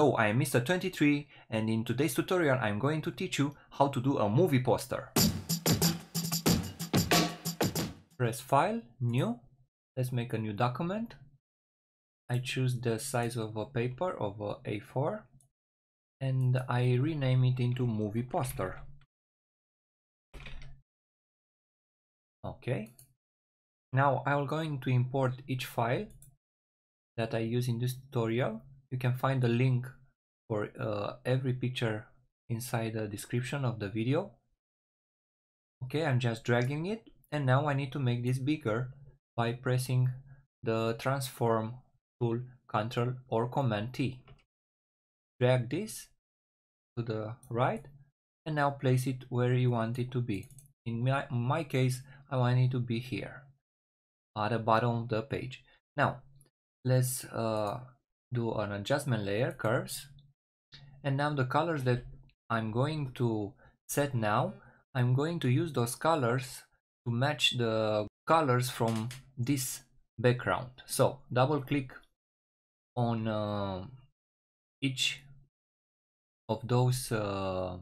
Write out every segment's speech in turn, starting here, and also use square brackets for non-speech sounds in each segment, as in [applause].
Hello, I am Mr. 23 and in today's tutorial I'm going to teach you how to do a movie poster. Press File, New, let's make a new document. I choose the size of a paper of a A4 and I rename it into movie poster. Okay. Now I'm going to import each file that I use in this tutorial you can find the link for uh, every picture inside the description of the video. Okay I'm just dragging it and now I need to make this bigger by pressing the transform tool Ctrl or Command T. Drag this to the right and now place it where you want it to be. In my, my case I want it to be here at the bottom of the page. Now let's uh, do an adjustment layer curves and now the colors that I'm going to set now I'm going to use those colors to match the colors from this background. So double click on uh, each of those uh,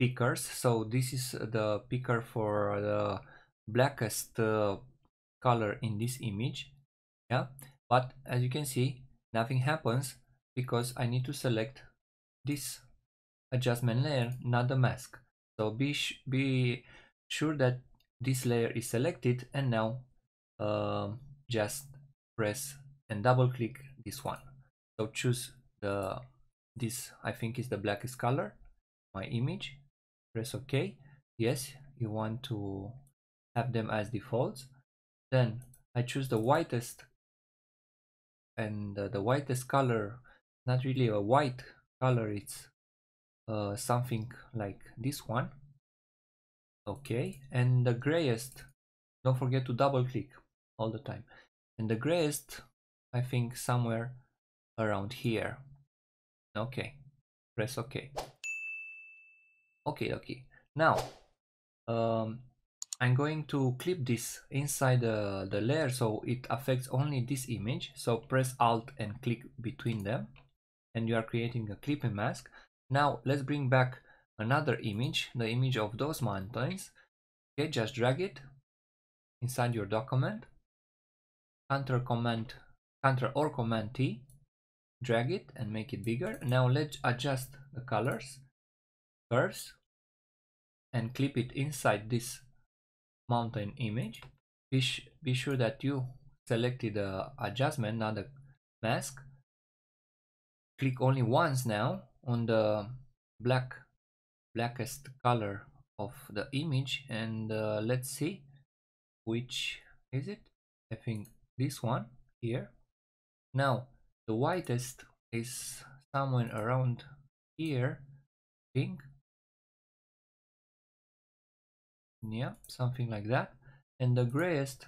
pickers. So this is the picker for the blackest uh, color in this image. Yeah. But as you can see nothing happens because I need to select this adjustment layer, not the mask. So be, be sure that this layer is selected and now um, just press and double click this one. So choose the this I think is the blackest color, my image. Press OK. Yes, you want to have them as defaults. Then I choose the whitest and uh, the whitest color not really a white color it's uh, something like this one. Okay and the grayest don't forget to double click all the time. And the grayest I think somewhere around here. Okay press ok. Okay okay. Now um, I'm going to clip this inside the, the layer so it affects only this image. So press Alt and click between them and you are creating a clipping mask. Now let's bring back another image, the image of those mountains. Okay, just drag it inside your document. Ctrl Command, Ctrl or Command T, drag it and make it bigger. Now let's adjust the colors, curves, and clip it inside this mountain image be, be sure that you selected the adjustment not the mask click only once now on the black blackest color of the image and uh, let's see which is it? I think this one here. Now the whitest is somewhere around here pink yeah something like that. And the grayest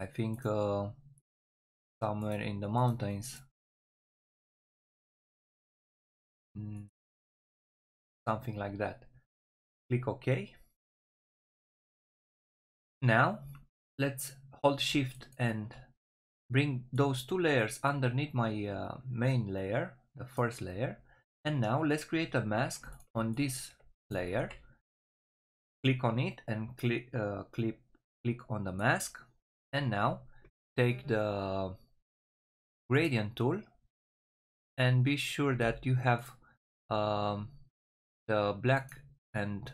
I think uh, somewhere in the mountains mm, something like that. Click OK. Now let's hold shift and bring those two layers underneath my uh, main layer the first layer. And now let's create a mask on this layer. Click on it and uh, click click on the mask. And now take the gradient tool. And be sure that you have um, the black and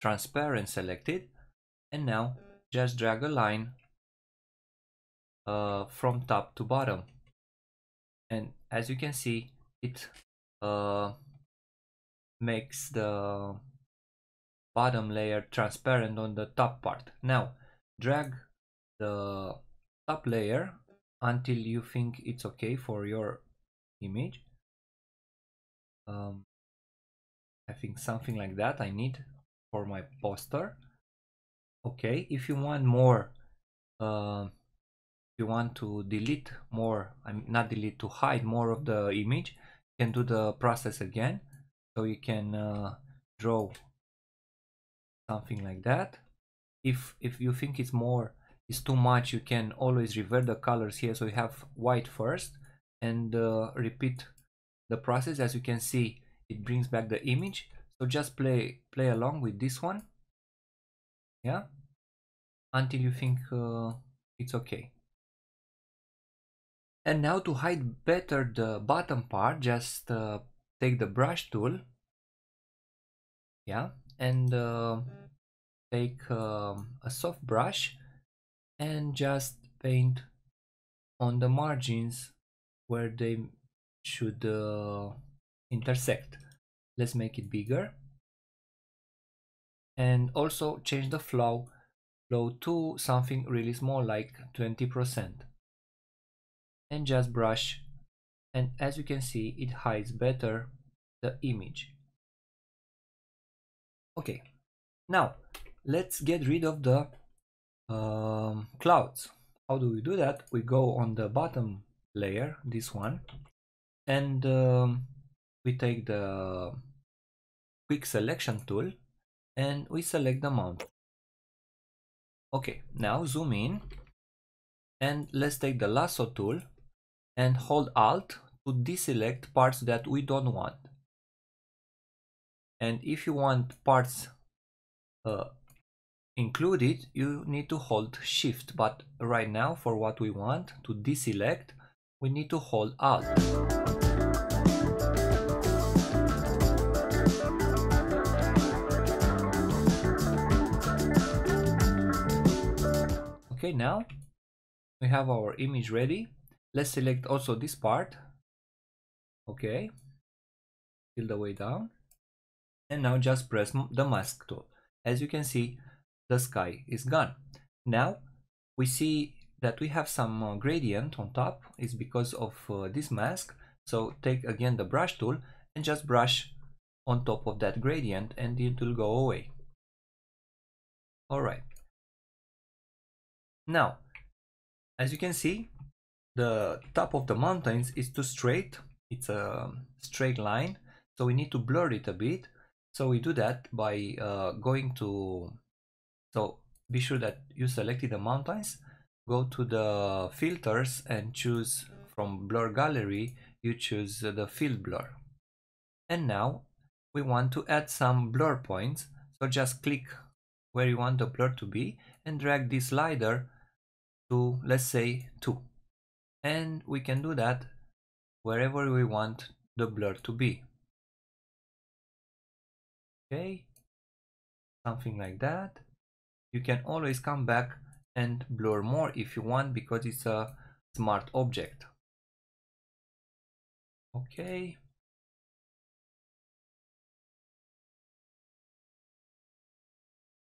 transparent selected and now just drag a line uh, from top to bottom and as you can see it uh, makes the bottom layer transparent on the top part. Now drag the top layer until you think it's okay for your image. Um, I think something like that I need for my poster. Okay, if you want more, uh, if you want to delete more, I'm not delete to hide more of the image, you can do the process again. So you can uh, draw something like that if if you think it's more it's too much you can always revert the colors here so you have white first and uh, repeat the process as you can see it brings back the image. So just play play along with this one. Yeah. Until you think uh, it's okay. And now to hide better the bottom part just uh, take the brush tool. Yeah. And uh, take um, a soft brush and just paint on the margins where they should uh, intersect. Let's make it bigger. And also change the flow flow to something really small like 20% and just brush and as you can see it hides better the image. Okay now let's get rid of the um, clouds. How do we do that? We go on the bottom layer this one and um, we take the quick selection tool and we select the mount. Okay now zoom in and let's take the lasso tool and hold alt to deselect parts that we don't want. And if you want parts uh, included you need to hold shift but right now for what we want to deselect we need to hold alt okay now we have our image ready. Let's select also this part. Okay till the way down. And now just press the mask tool. As you can see the sky is gone. Now we see that we have some uh, gradient on top is because of uh, this mask. So take again the brush tool and just brush on top of that gradient and it will go away. All right. Now as you can see the top of the mountains is too straight. It's a straight line. So we need to blur it a bit. So we do that by uh, going to so be sure that you selected the mountains go to the filters and choose from blur gallery you choose the field blur. And now we want to add some blur points so just click where you want the blur to be and drag this slider to let's say 2 and we can do that wherever we want the blur to be. Okay something like that. You can always come back and blur more if you want because it's a smart object. Okay.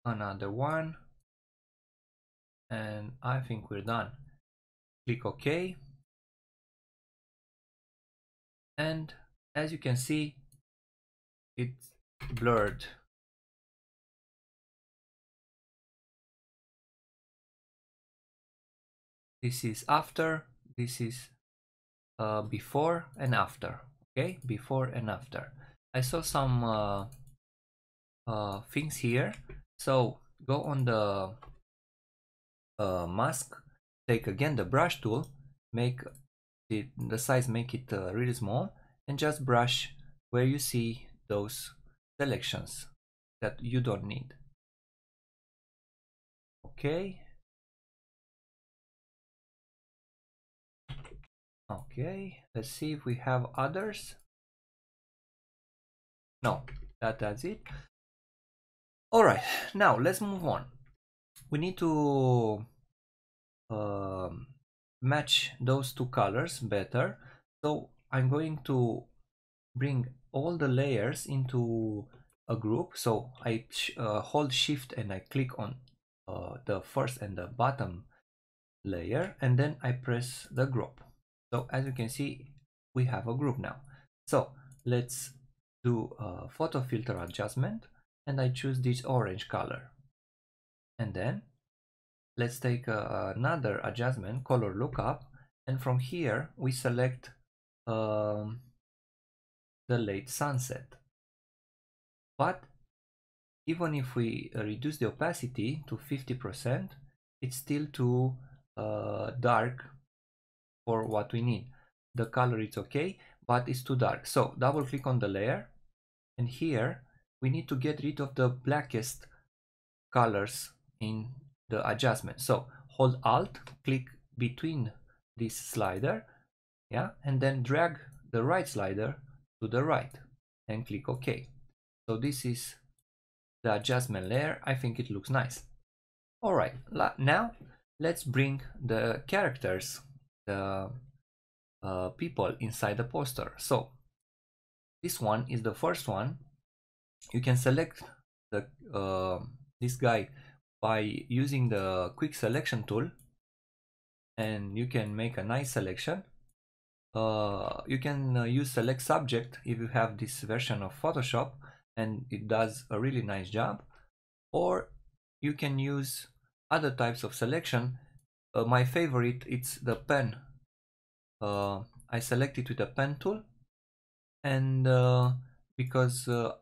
Another one. And I think we're done. Click OK. And as you can see it's blurred this is after this is uh, before and after okay? Before and after. I saw some uh, uh, things here. So go on the uh, mask take again the brush tool make the, the size make it uh, really small and just brush where you see those selections that you don't need. Okay okay let's see if we have others. No that that's it. All right now let's move on. We need to uh, match those two colors better. So I'm going to bring all the layers into a group. So I uh, hold shift and I click on uh, the first and the bottom layer and then I press the group so as you can see we have a group now so let's do a photo filter adjustment and I choose this orange color. And then let's take another adjustment, color lookup, and from here we select um, the late sunset. But even if we reduce the opacity to 50%, it's still too uh, dark for what we need. The color is okay, but it's too dark. So double click on the layer and here we need to get rid of the blackest colors in the adjustment. So hold alt, click between this slider, yeah, and then drag the right slider to the right and click OK. So this is the adjustment layer. I think it looks nice. All right, now let's bring the characters, the uh, people inside the poster. So this one is the first one. You can select the uh, this guy by using the quick selection tool and you can make a nice selection uh, you can uh, use select subject if you have this version of Photoshop and it does a really nice job or you can use other types of selection uh, my favorite it's the pen. Uh, I select it with the pen tool. And uh, because uh,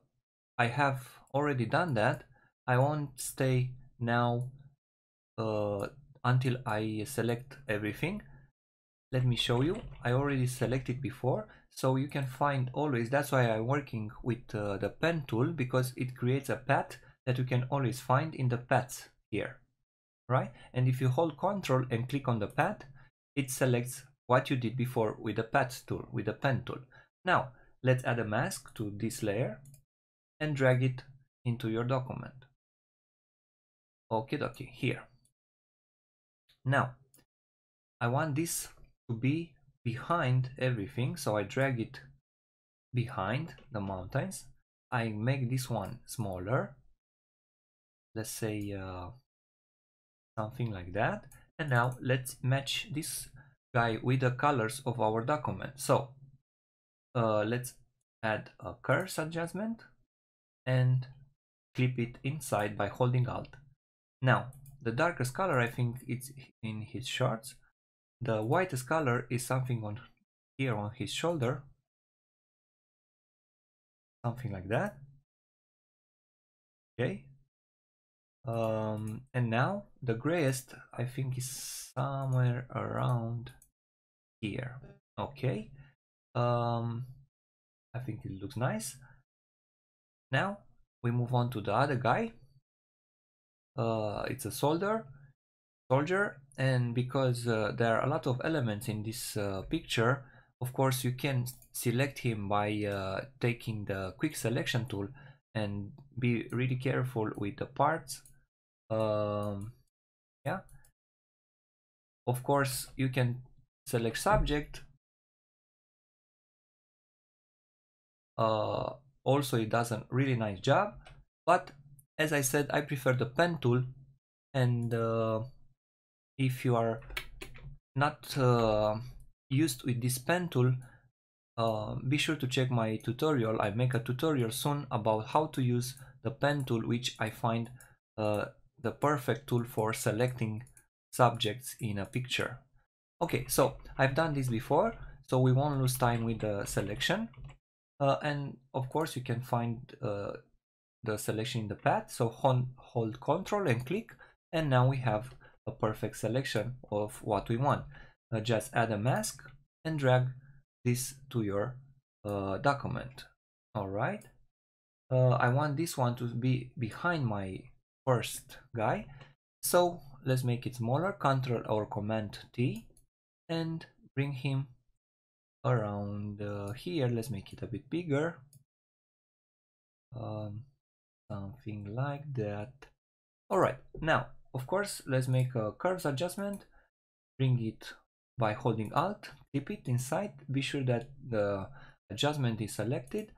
I have already done that I won't stay now until I select everything. Let me show you. I already selected before so you can find always that's why I'm working with uh, the pen tool because it creates a path that you can always find in the paths here right? And if you hold control and click on the path it selects what you did before with the path tool with the pen tool. Now let's add a mask to this layer and drag it into your document. Okay okay here. Now I want this to be behind everything so I drag it behind the mountains. I make this one smaller. Let's say uh, something like that. And now let's match this guy with the colors of our document. So uh, let's add a curves adjustment and clip it inside by holding alt. Now the darkest color I think it's in his shorts. The whitest color is something on here on his shoulder. Something like that. Okay um, and now the grayest I think is somewhere around here. Okay. Um, I think it looks nice. Now we move on to the other guy. Uh, it's a soldier soldier and because uh, there are a lot of elements in this uh, picture of course you can select him by uh, taking the quick selection tool and be really careful with the parts um, yeah. Of course you can select subject. Uh, also it does a really nice job but as I said I prefer the pen tool. And uh, if you are not uh, used with this pen tool uh, be sure to check my tutorial. I make a tutorial soon about how to use the pen tool which I find uh, the perfect tool for selecting subjects in a picture okay so I've done this before so we won't lose time with the selection uh, and of course you can find uh, the selection in the path so hold, hold control and click and now we have a perfect selection of what we want. Uh, just add a mask and drag this to your uh, document. All right. Uh, I want this one to be behind my first guy. So let's make it smaller, Control or Command T and bring him around uh, here. Let's make it a bit bigger. Um, something like that. All right, now of course, let's make a curves adjustment, bring it by holding Alt, keep it inside, be sure that the adjustment is selected,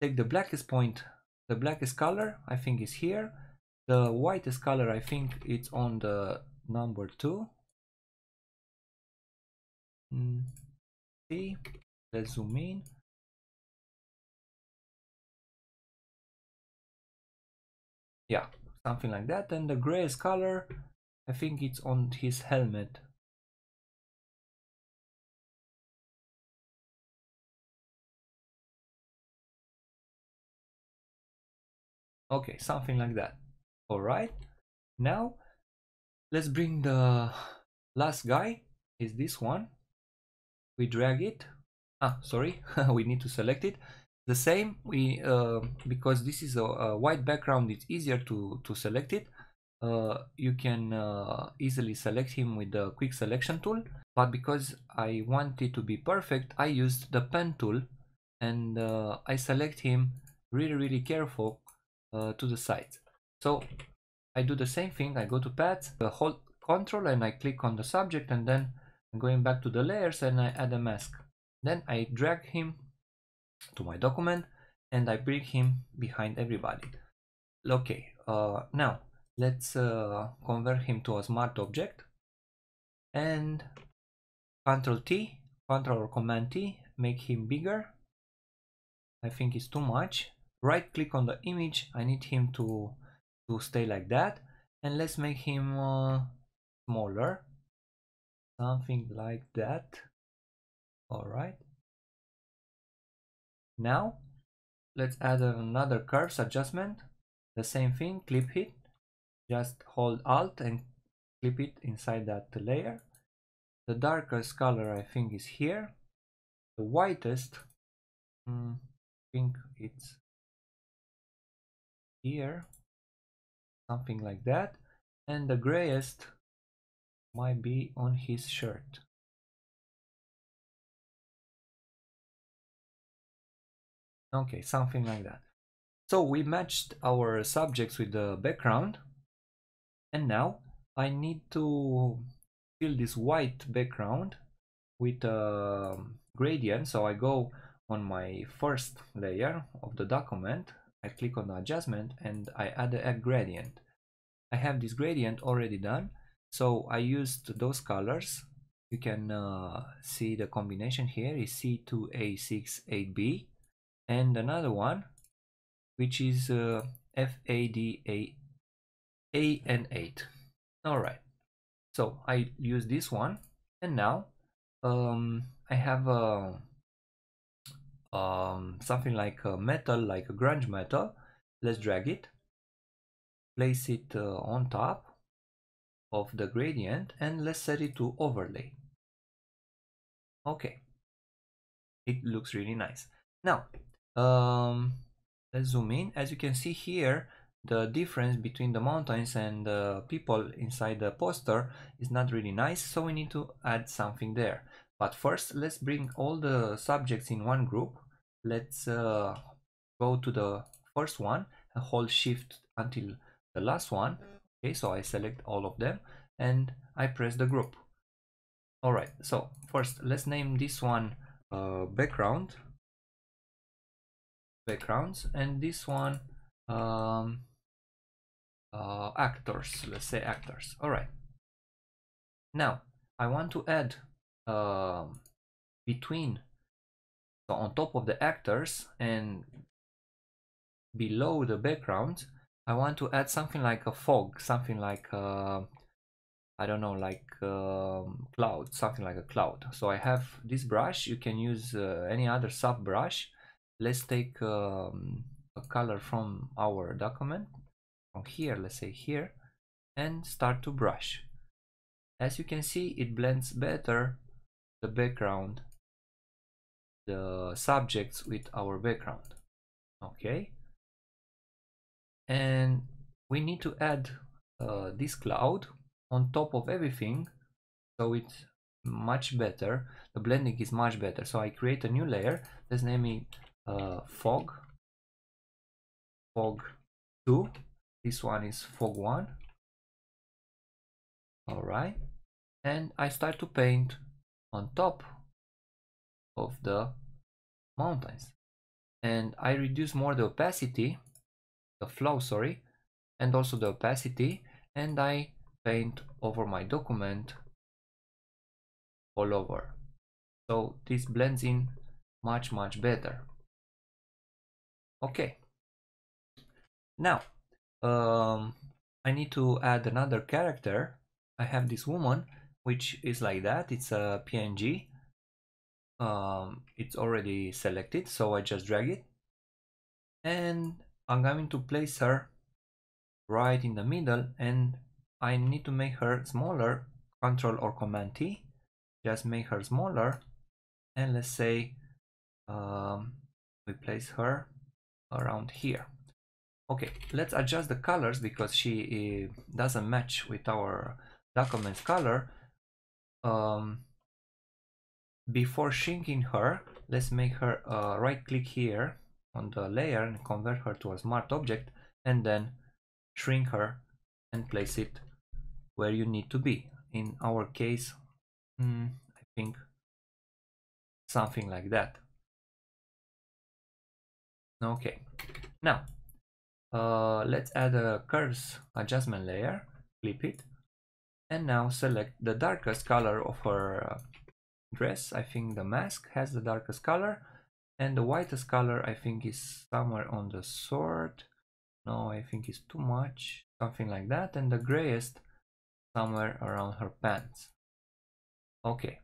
take the blackest point, the blackest color, I think is here, the whitest color, I think it's on the number 2. Mm, see, let's zoom in. Yeah, something like that. And the grayest color. I think it's on his helmet. Okay something like that all right. Now let's bring the last guy. Is this one? We drag it. Ah sorry. [laughs] We need to select it. The same we uh, because this is a, a, white background it's easier to to select it. Uh, you can uh, easily select him with the quick selection tool. But because I want it to be perfect I used the pen tool. And uh, I select him really really careful uh, to the side so I do the same thing I go to paths hold control and I click on the subject and then I'm going back to the layers and I add a mask then I drag him to my document and I bring him behind everybody okay uh, now let's uh, convert him to a smart object and Control T, Control or Command T, make him bigger. I think it's too much. Right click on the image. I need him to to stay like that, and let's make him uh, smaller, something like that. All right. Now let's add another curves adjustment. The same thing, clip it. Just hold Alt and clip it inside that layer the darkest color I think is here. The whitest, mm, I think it's here, something like that. And the grayest might be on his shirt. Okay, something like that. So we matched our subjects with the background. And now I need to fill this white background with a gradient. So I go on my first layer of the document, I click on the adjustment and I add a gradient. I have this gradient already done. So I used those colors. You can uh, see the combination here is C2A68B and another one which is uh, FADA and 8. All right. So I use this one and now um, I have a, um, something like a metal, like a grunge metal. Let's drag it, place it uh, on top of the gradient and let's set it to overlay. Okay, it looks really nice. Now, um, let's zoom in. As you can see here, the difference between the mountains and the people inside the poster is not really nice so we need to add something there but first let's bring all the subjects in one group. Let's uh, go to the first one and hold shift until the last one. Okay so I select all of them and I press the group. All right so first let's name this one uh, background. Backgrounds and this one um, uh, actors. Let's say actors. All right. Now I want to add uh, between so on top of the actors and below the background I want to add something like a fog something like uh, I don't know like um, cloud something like a cloud. So I have this brush you can use uh, any other soft brush. Let's take um, a color from our document from here let's say here and start to brush. As you can see it blends better the background the subjects with our background okay? And we need to add uh, this cloud on top of everything so it's much better. The blending is much better. So I create a new layer. Let's name it uh, fog. Fog 2 this one is fog one. All right. And I start to paint on top of the mountains. And I reduce more the opacity the flow sorry and also the opacity and I paint over my document all over. So this blends in much much better. Okay. Now um, I need to add another character. I have this woman, which is like that. It's a PNG. Um, it's already selected, so I just drag it. And I'm going to place her right in the middle and I need to make her smaller. Control or Command T. Just make her smaller. And let's say um, we place her around here okay let's adjust the colors because she uh, doesn't match with our document's color um, before shrinking her let's make her uh, right click here on the layer and convert her to a smart object and then shrink her and place it where you need to be. In our case mm, I think something like that. Okay. Now uh, let's add a curves adjustment layer clip it and now select the darkest color of her uh, dress. I think the mask has the darkest color. And the whitest color I think is somewhere on the sword. No I think it's too much. Something like that. And the grayest somewhere around her pants. Okay.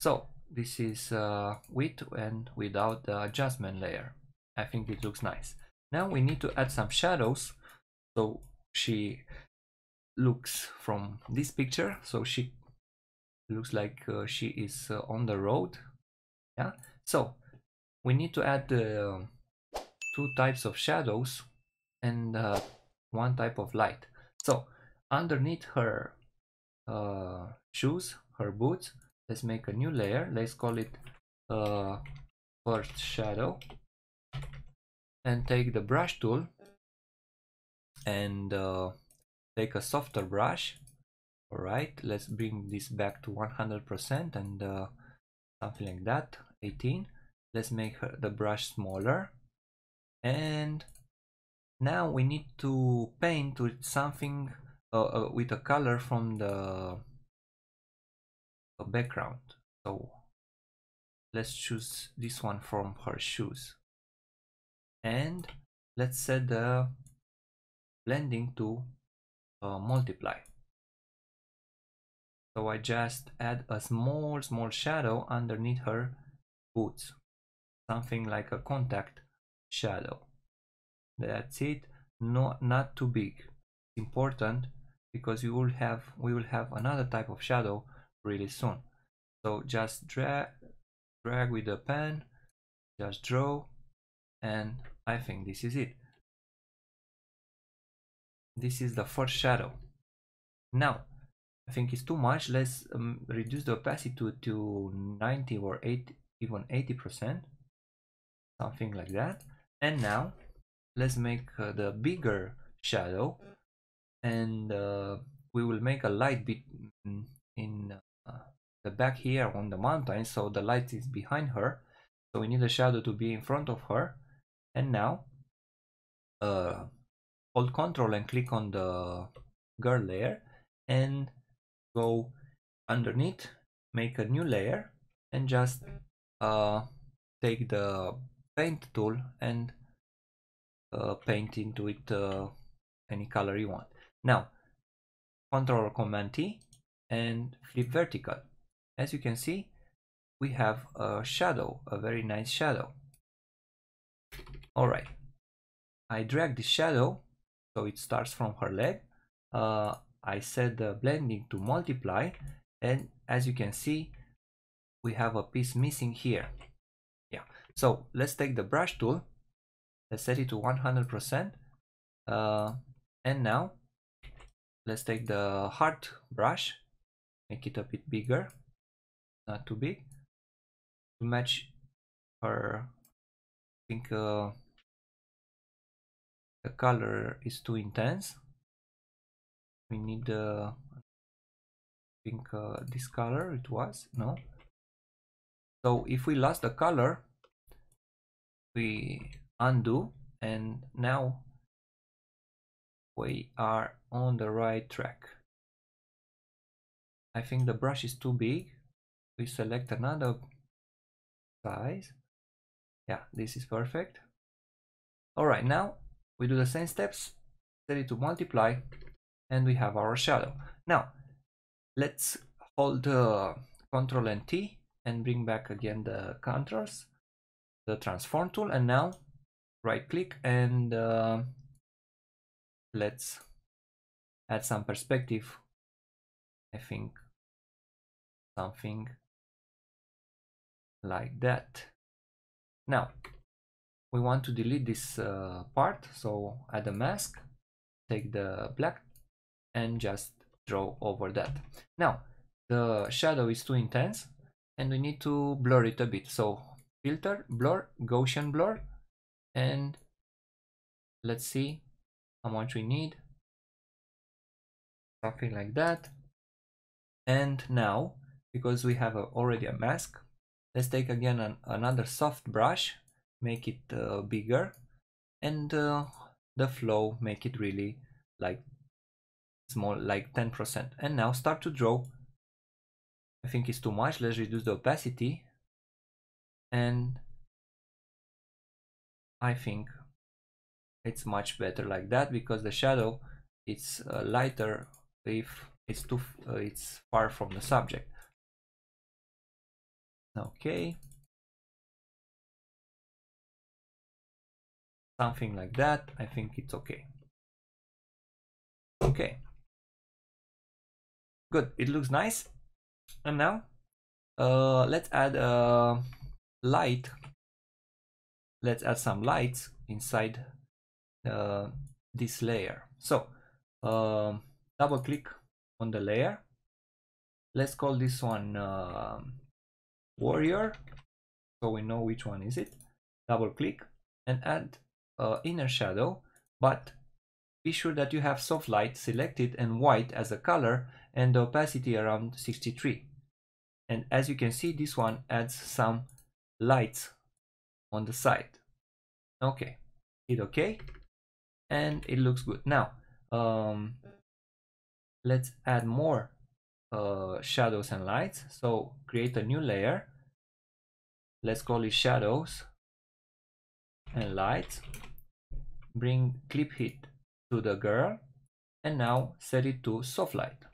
So this is uh, with and without the adjustment layer. I think it looks nice. Now we need to add some shadows. So she looks from this picture. So she looks like uh, she is uh, on the road. Yeah. So we need to add uh, two types of shadows and uh, one type of light. So underneath her uh, shoes her boots let's make a new layer. Let's call it uh, first shadow. And take the brush tool and take a softer brush. All right let's bring this back to 100% and uh, something like that 18 let's make her, the brush smaller. And now we need to paint with something uh, uh, with a color from the background. So let's choose this one from her shoes. And let's set the blending to uh, multiply. So I just add a small small shadow underneath her boots. Something like a contact shadow. That's it. Not not too big. Important because you will have we will have another type of shadow really soon. So just drag drag with the pen just draw and I think this is it this is the first shadow now I think it's too much. Let's um, reduce the opacity to, to 90 or 80 even 80 percent something like that. And now let's make uh, the bigger shadow. And uh, we will make a light bit in uh, the back here on the mountain. So the light is behind her. So we need a shadow to be in front of her. And now uh, hold control and click on the girl layer and go underneath make a new layer and just uh, take the paint tool and uh, paint into it uh, any color you want. Now control command T and flip vertical. As you can see we have a shadow a very nice shadow. All right I drag the shadow so it starts from her leg. Uh, I set the blending to multiply and as you can see we have a piece missing here. Yeah. So let's take the brush tool. Let's set it to 100% uh, and now let's take the heart brush make it a bit bigger not too big to match her I think uh, the color is too intense. We need uh, I think uh, this color it was no? So if we lost the color we undo and now we are on the right track. I think the brush is too big. We select another size. Yeah this is perfect. All right now we do the same steps set it to multiply and we have our shadow. Now let's hold uh, control and T and bring back again the contours the transform tool and now right click and uh, let's add some perspective. I think something like that. Now we want to delete this uh, part. So add a mask take the black and just draw over that. Now the shadow is too intense and we need to blur it a bit. So filter blur gaussian blur and let's see how much we need. Something like that. And now because we have a, already a mask let's take again an, another soft brush make it uh, bigger and uh, the flow make it really like small like 10% and now start to draw. I think it's too much. Let's reduce the opacity. And I think it's much better like that because the shadow it's uh, lighter if it's too uh, it's far from the subject. Okay something like that I think it's okay. Okay. Good it looks nice. And now uh, let's add a light. Let's add some lights inside uh, this layer. So um, double click on the layer. Let's call this one uh, warrior. So we know which one is it. Double click and add uh, inner shadow but be sure that you have soft light selected and white as a color and the opacity around 63 and as you can see this one adds some lights on the side. Okay hit ok and it looks good. Now um, let's add more uh, shadows and lights. So create a new layer. Let's call it shadows and lights bring clip hit to the girl and now set it to soft light.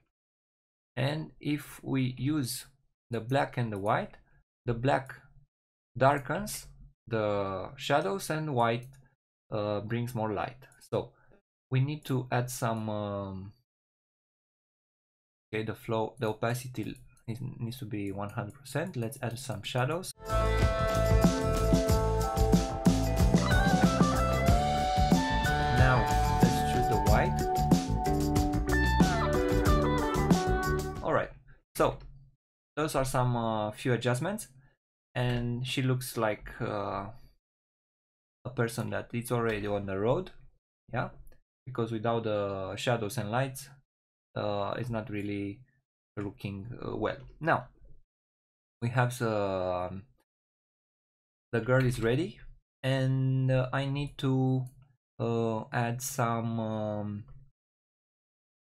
And if we use the black and the white the black darkens the shadows and white uh, brings more light. So we need to add some um, okay the flow the opacity needs to be 100% let's add some shadows So those are some uh, few adjustments and she looks like uh, a person that is already on the road yeah? Because without the shadows and lights uh, it's not really looking uh, well. Now we have the um, the girl is ready and uh, I need to add some um,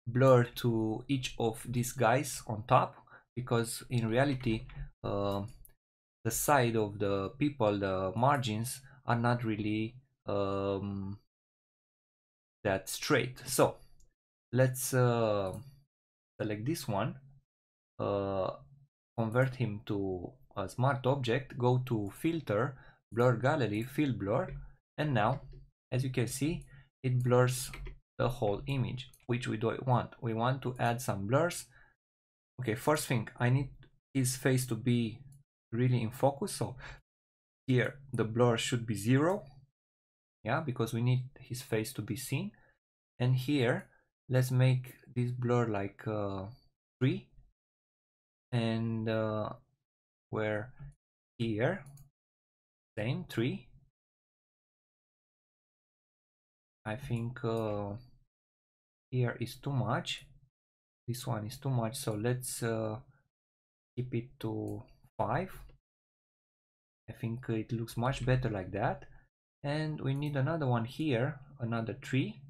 blur to each of these guys on top because in reality uh, the side of the people the margins are not really um, that straight. So let's uh, select this one uh, convert him to a smart object go to filter blur gallery field blur and now as you can see it blurs the whole image which we don't want. We want to add some blurs. Okay, first thing, I need his face to be really in focus. So here the blur should be zero. Yeah, because we need his face to be seen. And here, let's make this blur like uh, three. And uh, where here, same three. I think uh, here is too much. This one is too much so let's uh, keep it to 5 I think it looks much better like that. And we need another one here another 3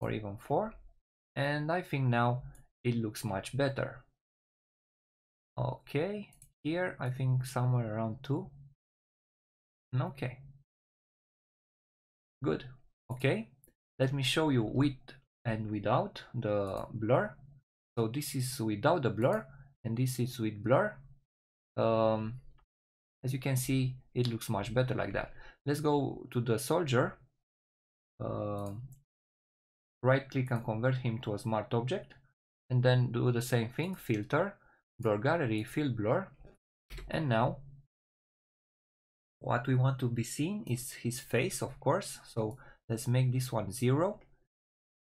or even 4 and I think now it looks much better. Okay here I think somewhere around 2 okay. Good. Okay let me show you with and without the blur. So this is without the blur and this is with blur. Um, as you can see it looks much better like that. Let's go to the soldier. Uh, right click and convert him to a smart object and then do the same thing filter blur gallery field blur. And now what we want to be seen is his face of course. So let's make this one zero.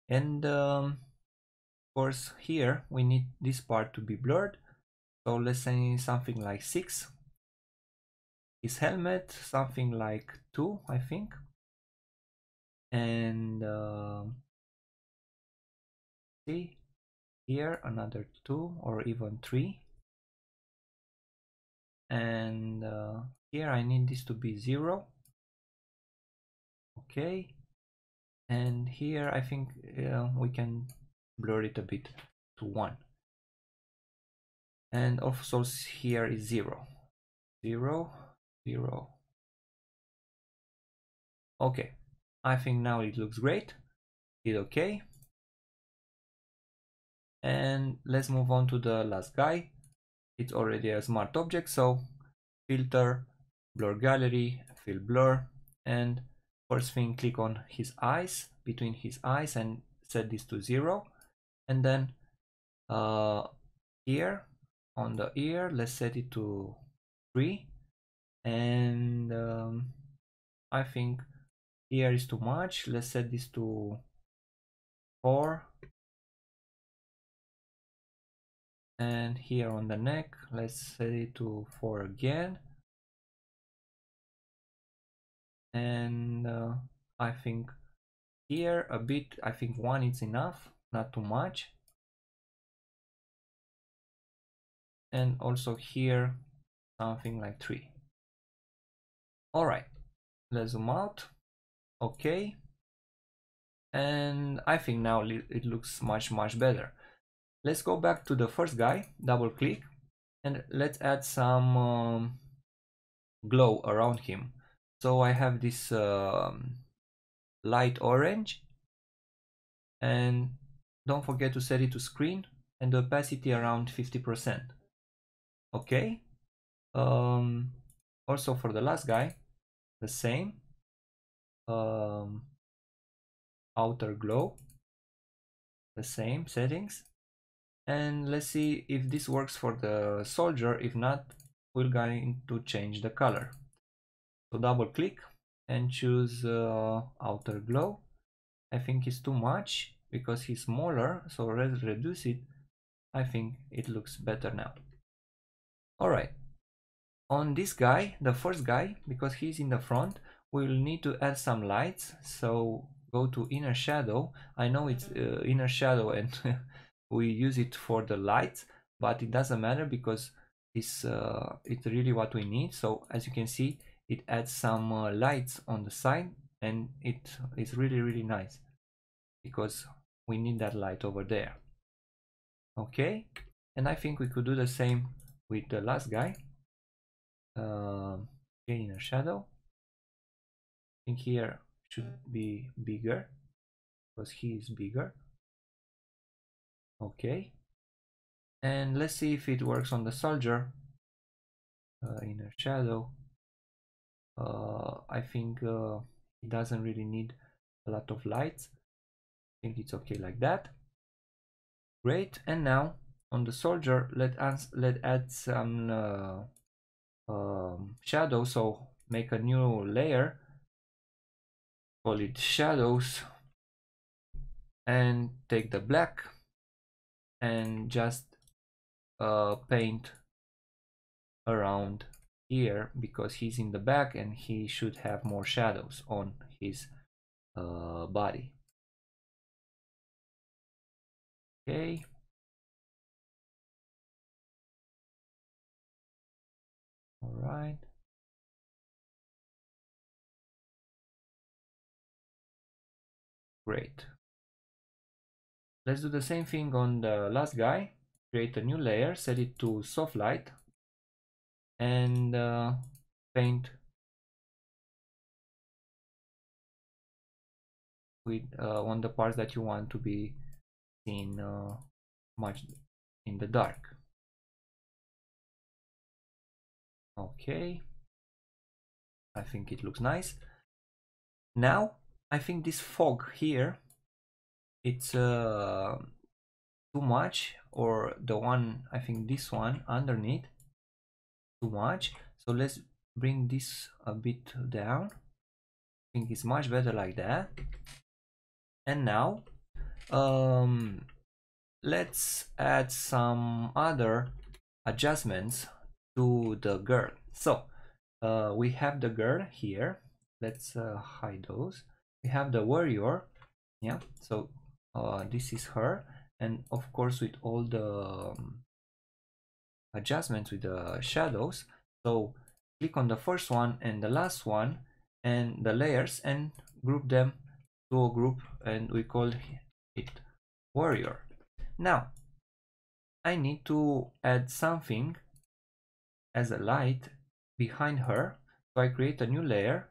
And um, of course here we need this part to be blurred. So let's say something like 6 his helmet something like 2 I think. And uh, see here another 2 or even 3 and uh, here I need this to be 0 okay and here I think uh, we can blur it a bit to 1 and also here is 0 0 0 okay. I think now it looks great. Hit ok and let's move on to the last guy. It's already a smart object so filter blur gallery field blur and first thing click on his eyes between his eyes and set this to zero. And then uh, here on the ear let's set it to three. And um, I think here is too much. Let's set this to four. And here on the neck let's set it to 4 again and uh, I think here a bit I think one is enough not too much. And also here something like 3 alright let's zoom out. Okay. And I think now it looks much much better. Let's go back to the first guy double click and let's add some um, glow around him so I have this um, light orange and don't forget to set it to screen and the opacity around 50% okay? Um, also for the last guy the same um, outer glow the same settings. And let's see if this works for the soldier. If not we're going to change the color so double click and choose uh, outer glow. I think it's too much because he's smaller so let's reduce it. I think it looks better now. Alright on this guy the first guy because he's in the front we'll need to add some lights. So go to inner shadow. I know it's uh, inner shadow and [laughs] we use it for the lights but it doesn't matter because it's uh, it's really what we need. So as you can see it adds some uh, lights on the side and it is really really nice because we need that light over there. Okay and I think we could do the same with the last guy. Uh, a shadow. I think here should be bigger because he is bigger. Okay and let's see if it works on the soldier uh, a shadow I think uh, it doesn't really need a lot of lights. I think it's okay like that. Great and now on the soldier let us let add some uh, um, shadow so make a new layer. Call it shadows. And take the black and just uh, paint around here because he's in the back and he should have more shadows on his uh, body. Okay. All right. Great. Let's do the same thing on the last guy. Create a new layer, set it to soft light and uh, paint with uh, on the parts that you want to be seen uh, much in the dark. Okay, I think it looks nice. Now I think this fog here it's uh, too much or the one I think this one underneath too much. So let's bring this a bit down. I think it's much better like that. And now um, let's add some other adjustments to the girl. So uh, we have the girl here. Let's uh, hide those. We have the warrior. Yeah so uh, this is her. And of course with all the um, adjustments with the shadows. So click on the first one and the last one and the layers and group them to a group and we call it warrior. Now I need to add something as a light behind her. So I create a new layer.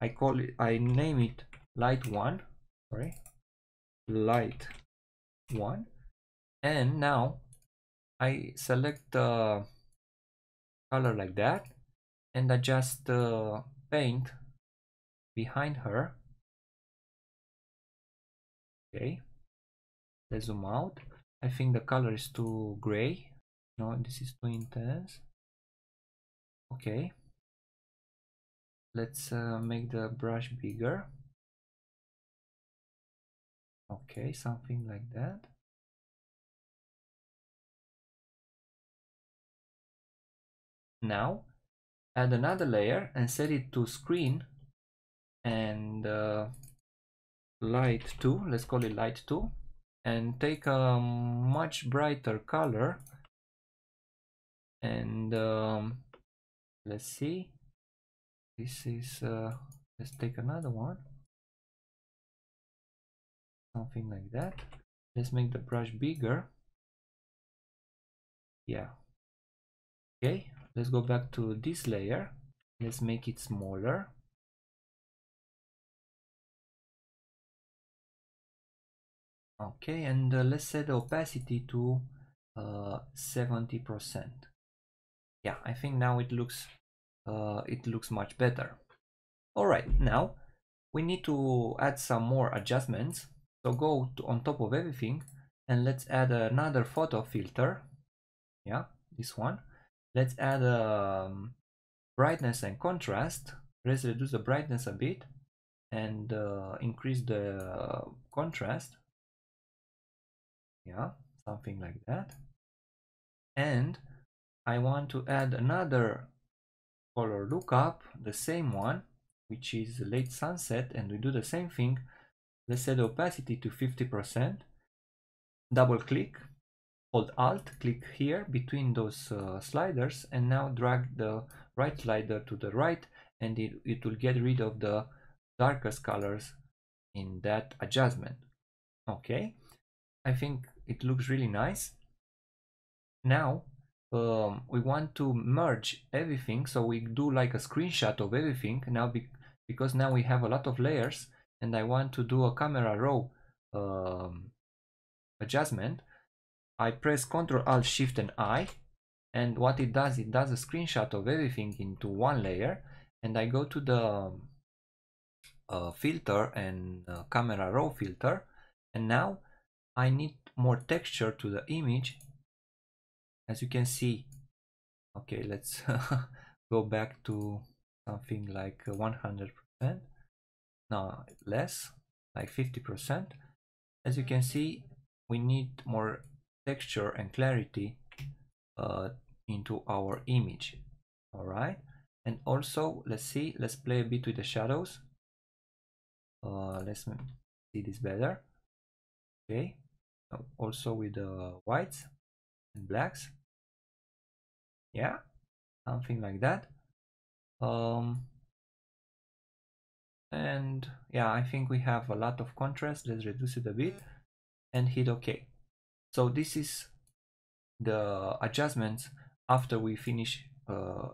I call it I name it light one. Sorry. Light one. And now I select the color like that and adjust the paint behind her. Okay. Let's zoom out. I think the color is too gray. No this is too intense. Okay. Let's uh, make the brush bigger. Okay something like that now add another layer and set it to screen and uh, light 2 let's call it light 2 and take a much brighter color and um, let's see. This is uh, let's take another one. Something like that. Let's make the brush bigger. Yeah. Okay let's go back to this layer. Let's make it smaller. Okay and uh, let's set the opacity to uh, 70% yeah I think now it looks uh, it looks much better. All right now we need to add some more adjustments. So go to on top of everything and let's add another photo filter. Yeah this one let's add um, brightness and contrast. Let's reduce the brightness a bit and uh, increase the contrast. Yeah something like that. And I want to add another color lookup the same one which is late sunset and we do the same thing. Let's set opacity to 50% double click hold alt click here between those uh, sliders and now drag the right slider to the right and it, it will get rid of the darkest colors in that adjustment. Okay? I think it looks really nice. Now um, we want to merge everything so we do like a screenshot of everything now be because now we have a lot of layers and I want to do a camera raw um, adjustment I press Ctrl Alt Shift and I and what it does it does a screenshot of everything into one layer and I go to the uh, filter and uh, camera raw filter and now I need more texture to the image. As you can see okay let's [laughs] go back to something like 100% no less like 50% as you can see we need more texture and clarity uh, into our image. All right? And also let's see let's play a bit with the shadows. Uh, let's see this better. Okay. Also with the whites and blacks. Yeah something like that. Um and yeah i think we have a lot of contrast. Let's reduce it a bit and hit ok so this is the adjustments after we finish uh,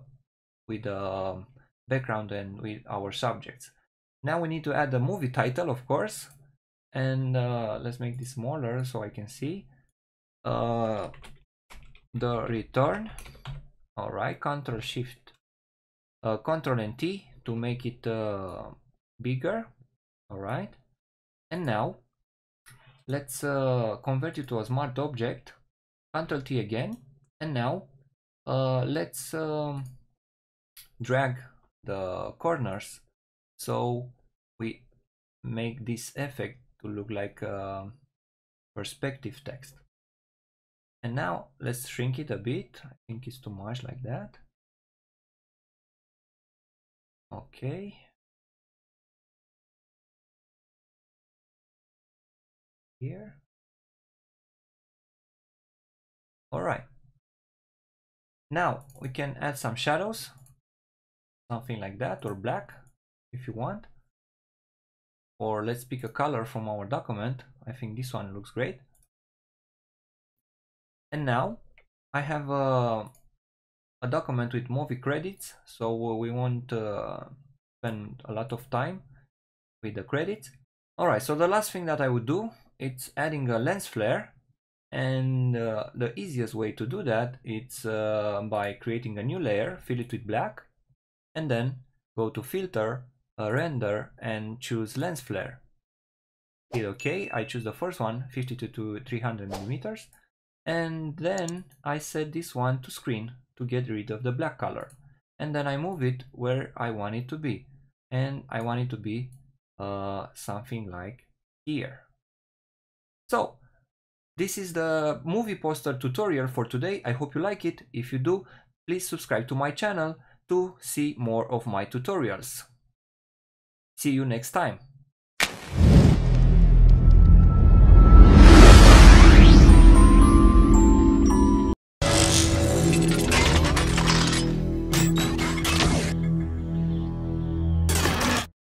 with the background and with our subjects. Now we need to add the movie title of course. And uh, let's make this smaller so I can see. Uh, the return. All right control shift uh, control and T to make it uh, bigger. All right. And now let's uh, convert it to a smart object control T again and now uh, let's um, drag the corners so we make this effect to look like perspective text. And now let's shrink it a bit. I think it's too much like that. Okay. Here. All right. Now we can add some shadows, something like that, or black if you want. Or let's pick a color from our document. I think this one looks great. And now I have a, a document with movie credits, so we won't uh, spend a lot of time with the credits. Alright, so the last thing that I would do, it's adding a lens flare and uh, the easiest way to do that it's uh, by creating a new layer fill it with black and then go to filter uh, render and choose lens flare. Hit ok. I choose the first one 52 to 300 millimeters and then i set this one to screen to get rid of the black color. And then i move it where i want it to be. And i want it to be uh, something like here so this is the movie poster tutorial for today. I hope you like it. If you do, please subscribe to my channel to see more of my tutorials. See you next time.